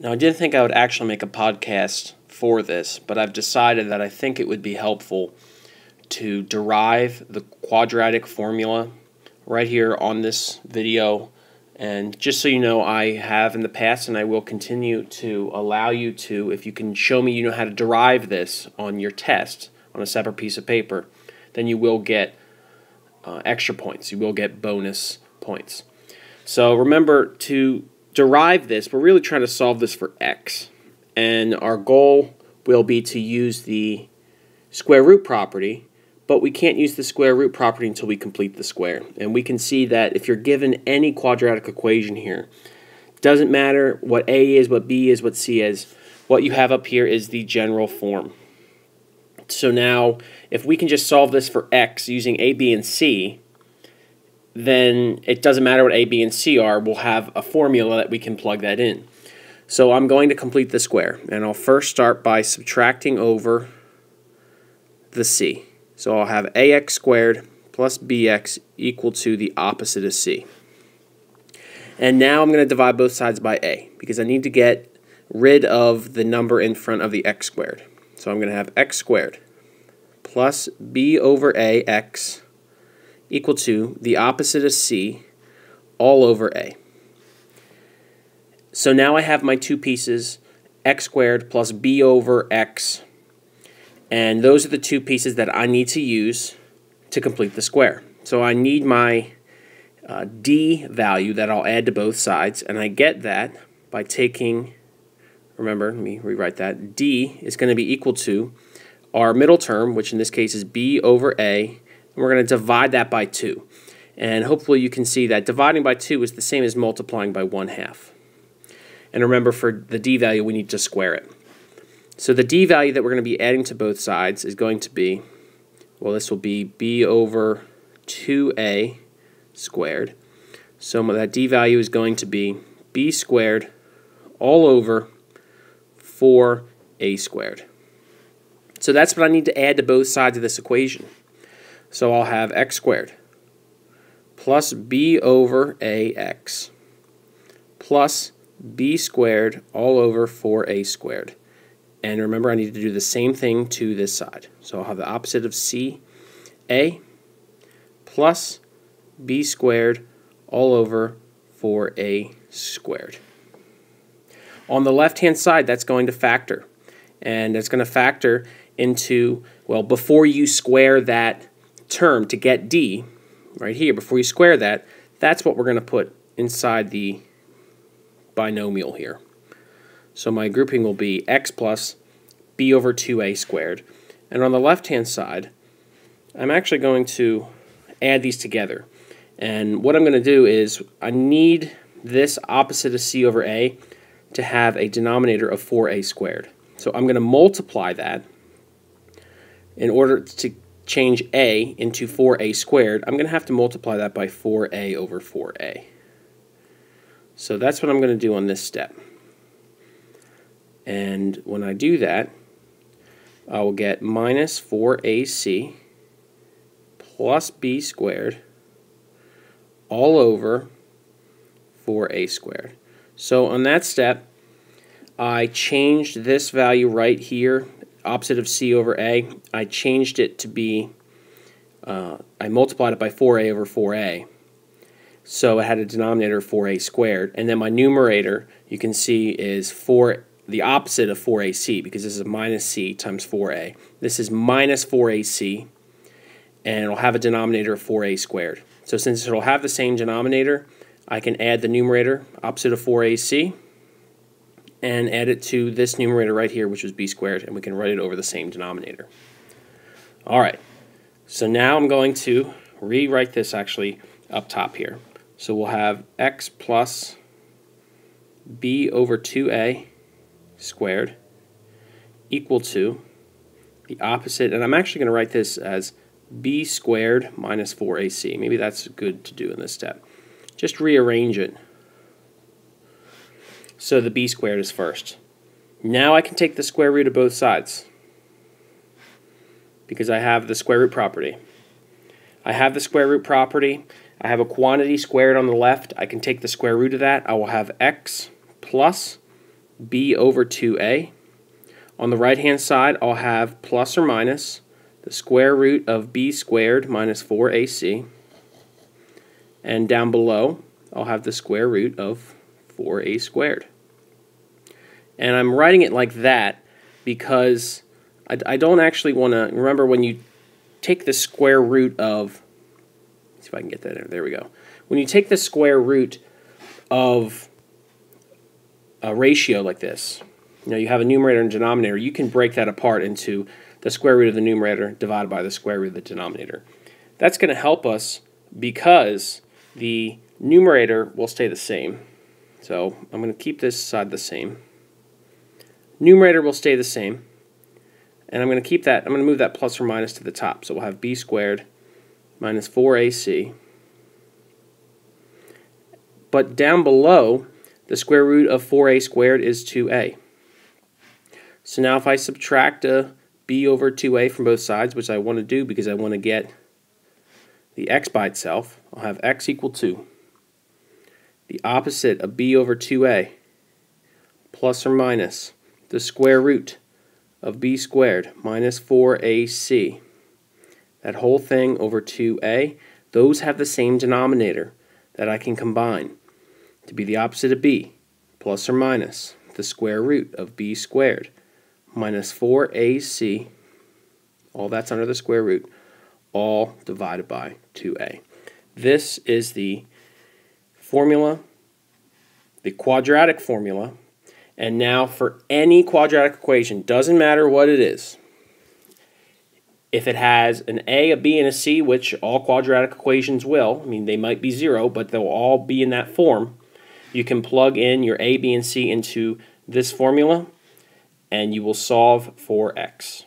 Now, I didn't think I would actually make a podcast for this, but I've decided that I think it would be helpful to derive the quadratic formula right here on this video. And just so you know, I have in the past and I will continue to allow you to, if you can show me you know how to derive this on your test on a separate piece of paper, then you will get uh, extra points. You will get bonus points. So remember to derive this, we're really trying to solve this for x. And our goal will be to use the square root property, but we can't use the square root property until we complete the square. And we can see that if you're given any quadratic equation here, doesn't matter what a is, what b is, what c is, what you have up here is the general form. So now, if we can just solve this for x using a, b, and c, then it doesn't matter what A, B, and C are, we'll have a formula that we can plug that in. So I'm going to complete the square, and I'll first start by subtracting over the C. So I'll have ax squared plus bx equal to the opposite of c. And now I'm going to divide both sides by a, because I need to get rid of the number in front of the x squared. So I'm going to have x squared plus b over a x equal to the opposite of C all over A. So now I have my two pieces, x squared plus b over x, and those are the two pieces that I need to use to complete the square. So I need my uh, d value that I'll add to both sides, and I get that by taking, remember, let me rewrite that, d is going to be equal to our middle term, which in this case is b over a, we're going to divide that by 2. And hopefully you can see that dividing by 2 is the same as multiplying by 1 half. And remember, for the d value, we need to square it. So the d value that we're going to be adding to both sides is going to be, well, this will be b over 2a squared. So that d value is going to be b squared all over 4a squared. So that's what I need to add to both sides of this equation. So I'll have x squared plus b over ax plus b squared all over 4a squared. And remember, I need to do the same thing to this side. So I'll have the opposite of c a plus b squared all over 4a squared. On the left-hand side, that's going to factor. And it's going to factor into, well, before you square that term to get d, right here, before you square that, that's what we're going to put inside the binomial here. So my grouping will be x plus b over 2a squared. And on the left-hand side, I'm actually going to add these together. And what I'm going to do is I need this opposite of c over a to have a denominator of 4a squared. So I'm going to multiply that in order to change a into 4a squared, I'm going to have to multiply that by 4a over 4a. So that's what I'm going to do on this step. And when I do that, I will get minus 4ac plus b squared all over 4a squared. So on that step, I changed this value right here opposite of c over a, I changed it to be, uh, I multiplied it by 4a over 4a. So it had a denominator of 4a squared. And then my numerator, you can see, is 4, the opposite of 4ac, because this is minus c times 4a. This is minus 4ac, and it'll have a denominator of 4a squared. So since it'll have the same denominator, I can add the numerator, opposite of 4ac, and add it to this numerator right here, which is b squared, and we can write it over the same denominator. All right, so now I'm going to rewrite this actually up top here. So we'll have x plus b over 2a squared equal to the opposite, and I'm actually going to write this as b squared minus 4ac. Maybe that's good to do in this step. Just rearrange it so the b squared is first. Now I can take the square root of both sides because I have the square root property. I have the square root property. I have a quantity squared on the left. I can take the square root of that. I will have x plus b over 2a. On the right hand side, I'll have plus or minus the square root of b squared minus 4ac. And down below, I'll have the square root of 4a squared. And I'm writing it like that because I, I don't actually want to, remember when you take the square root of, see if I can get that in, there we go. When you take the square root of a ratio like this, you know, you have a numerator and denominator, you can break that apart into the square root of the numerator divided by the square root of the denominator. That's going to help us because the numerator will stay the same. So I'm going to keep this side the same. Numerator will stay the same. And I'm going to keep that, I'm going to move that plus or minus to the top. So we'll have b squared minus 4ac. But down below, the square root of 4a squared is 2a. So now if I subtract a b over 2a from both sides, which I want to do because I want to get the x by itself, I'll have x equal to the opposite of b over 2a plus or minus the square root of b squared minus 4ac. That whole thing over 2a, those have the same denominator that I can combine to be the opposite of b plus or minus the square root of b squared minus 4ac, all that's under the square root, all divided by 2a. This is the formula, the quadratic formula, and now for any quadratic equation, doesn't matter what it is, if it has an a, a b, and a c, which all quadratic equations will, I mean, they might be zero, but they'll all be in that form, you can plug in your a, b, and c into this formula, and you will solve for x.